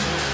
Bye.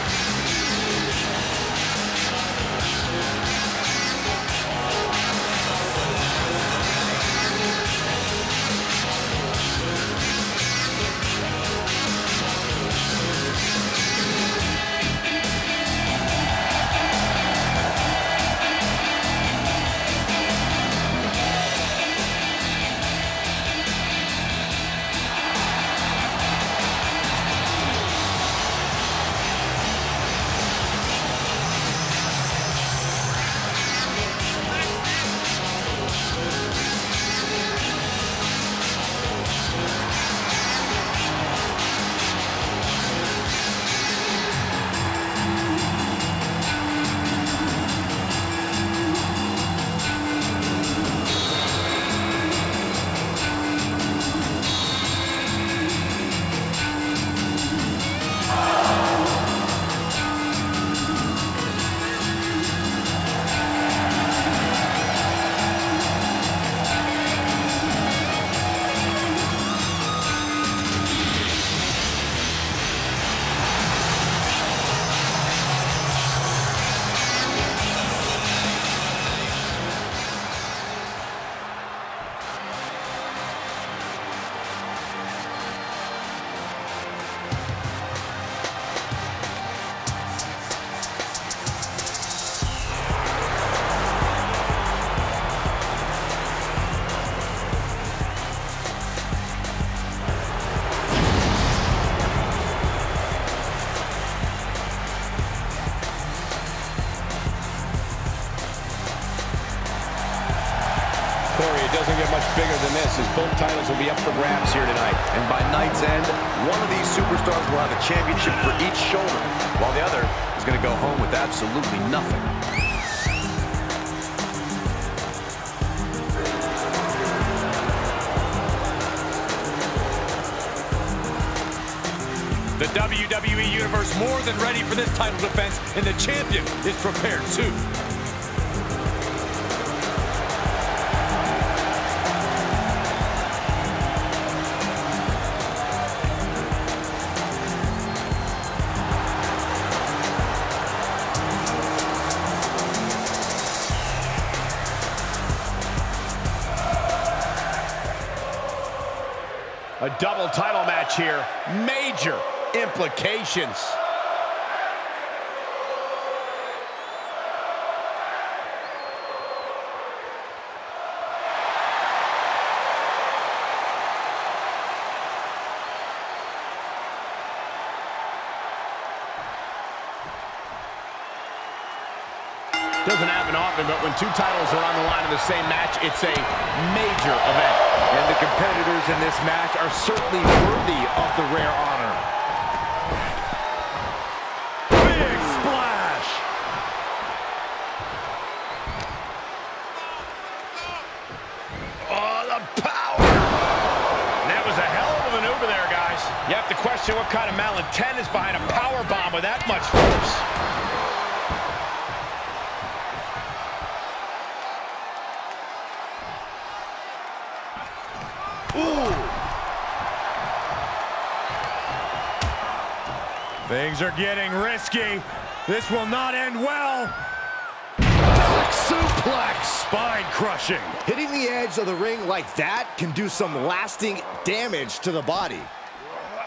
Doesn't get much bigger than this as both titles will be up for grabs here tonight. And by night's end, one of these superstars will have a championship for each shoulder, while the other is going to go home with absolutely nothing. The WWE Universe more than ready for this title defense, and the champion is prepared too. A double title match here. Major implications. Doesn't happen often, but when two titles are on the line in the same match, it's a major event. And the competitors in this match are certainly worthy of the rare honor. Big splash! Oh, the power! That was a hell of a maneuver there, guys. You have to question what kind of malintent is behind a power bomb with that much force. Things are getting risky. This will not end well. Suplex! Spine crushing. Hitting the edge of the ring like that can do some lasting damage to the body.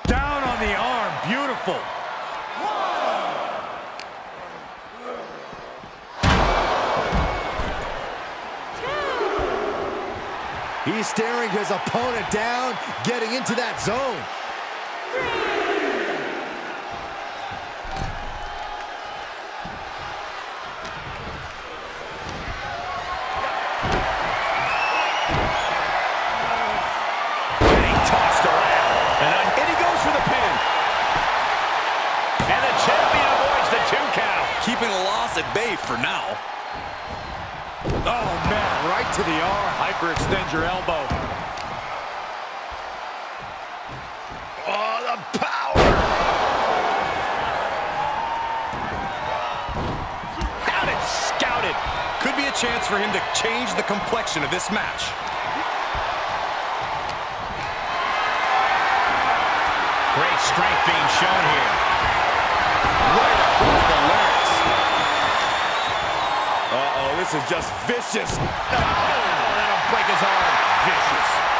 Down on the arm. Beautiful. He's staring his opponent down, getting into that zone. Getting tossed around. And, he goes for the pin. And the champion avoids the two count. Keeping the loss at bay for now. Oh, man, to the arm. Hyperextend your elbow. Oh, the power! Had it scouted. Could be a chance for him to change the complexion of this match. Great strength being shown here. Right across the larynx. This is just vicious. Oh, that'll break his arm. Vicious.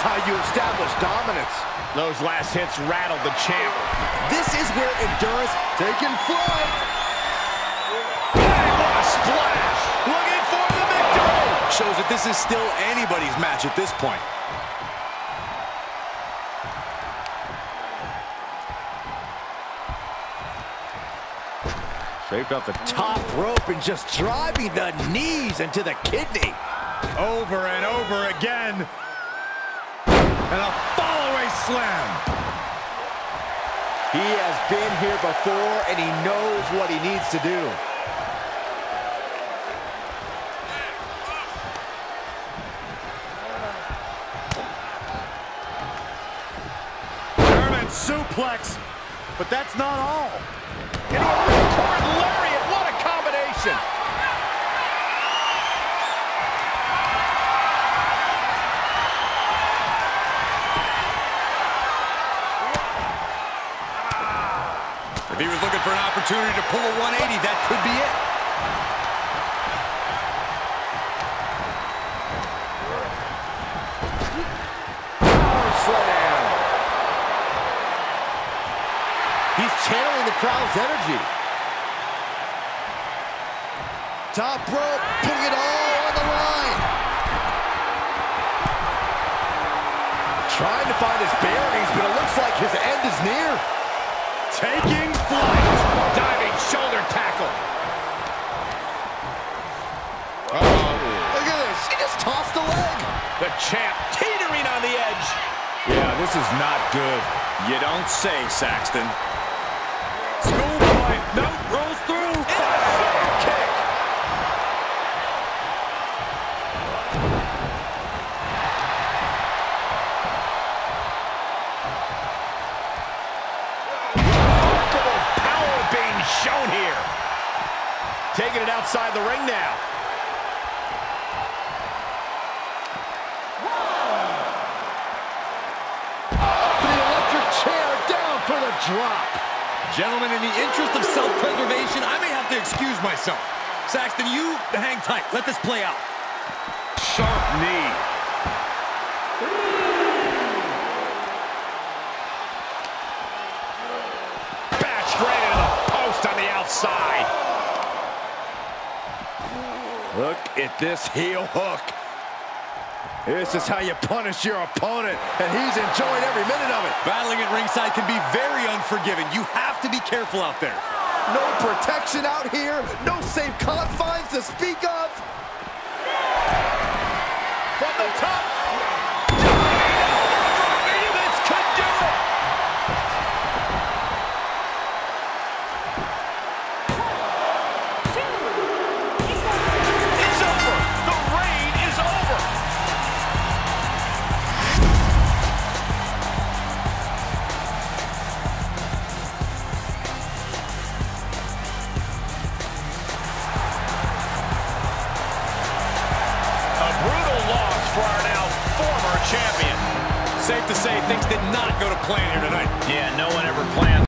That's how you establish dominance. Those last hits rattled the champ. This is where endurance taking flight. Bang, what a splash. Looking for the victory. Shows that this is still anybody's match at this point. Shaped off the top rope and just driving the knees into the kidney. Over and over again. And a fall-away slam. He has been here before, and he knows what he needs to do. German suplex. But that's not all. opportunity to pull a 180. That could be it. He's channeling the crowd's energy. Top rope, putting it all on the line. Trying to find his bearings, but it looks like his end is near. Taking flight. Diving shoulder tackle. Uh -oh. Look at this. He just tossed a leg. The champ teetering on the edge. Yeah, this is not good. You don't say, Saxton. Shown here. Taking it outside the ring now. Up to the electric chair, down for the drop. Gentlemen, in the interest of self-preservation, I may have to excuse myself. Saxton, you hang tight. Let this play out. Sharp knee. Bashed right into the post on the outside. Look at this heel hook. This is how you punish your opponent, and he's enjoying every minute of it. Battling at ringside can be very unforgiving. You have to be careful out there. No protection out here, no safe confines to speak of. From the top. Did not go to plan here tonight. Yeah, no one ever planned.